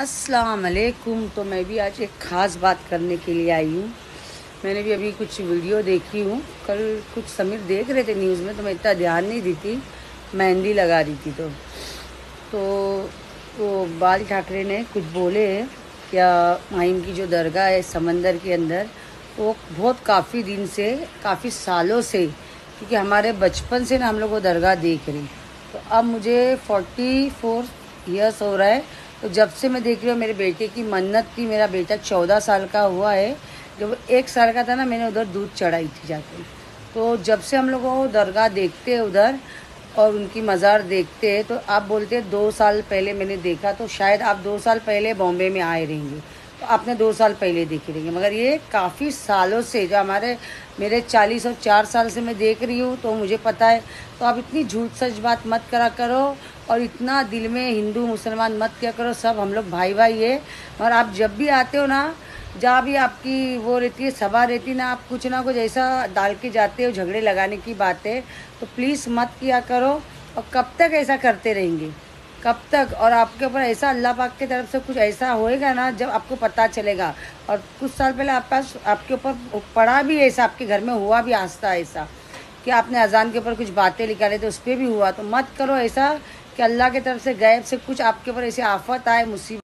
अस्सलाम वालेकुम तो मैं भी आज एक ख़ास बात करने के लिए आई हूँ। मैंने भी अभी कुछ वीडियो देखी हूँ। कल कुछ समीर देख रहे थे न्यूज़ में तो मैं इतना ध्यान नहीं दी थी मेहंदी लगा रही थी तो। तो वो बाल ठाकरे ने कुछ बोले क्या माहिम की जो दरगाह है समंदर के अंदर, वो बहुत काफ़ी दिन से, काफ़ी सालों से, क्योंकि हमारे बचपन से ना हम लोग वो दरगाह देख रहे तो अब मुझे फोर्टी फोर ईयर्स हो रहा है। तो जब से मैं देख रही हूँ मेरे बेटे की मन्नत थी मेरा बेटा चौदह साल का हुआ है, जब एक साल का था ना, मैंने उधर दूध चढ़ाई थी जाके। तो जब से हम लोग वो दरगाह देखते हैं उधर और उनकी मज़ार देखते हैं तो आप बोलते हैं दो साल पहले मैंने देखा तो शायद आप दो साल पहले बॉम्बे में आए रहेंगे। तो आपने दो साल पहले देखे रहेंगे। मगर ये काफ़ी सालों से जो हमारे, मेरे चालीस और चार साल से मैं देख रही हूँ तो मुझे पता है। तो आप इतनी झूठ सच बात मत करा करो और इतना दिल में हिंदू मुसलमान मत क्या करो, सब हम लोग भाई भाई है। और आप जब भी आते हो ना, जहाँ भी आपकी वो रहती है, सभा रहती ना, आप कुछ ना कुछ ऐसा डाल के जाते हो, झगड़े लगाने की बातें तो प्लीज़ मत किया करो। और कब तक ऐसा करते रहेंगे? कब तक? और आपके ऊपर ऐसा अल्लाह पाक की तरफ़ से कुछ ऐसा होएगा ना, जब आपको पता चलेगा। और कुछ साल पहले आप पास, आपके ऊपर पड़ा भी ऐसा, आपके घर में हुआ भी आस्था ऐसा, कि आपने अजान के ऊपर कुछ बातें निकाले तो उस पर भी हुआ। तो मत करो ऐसा कि अल्लाह की तरफ़ से गैब से कुछ आपके ऊपर ऐसी आफत आए मुसीबत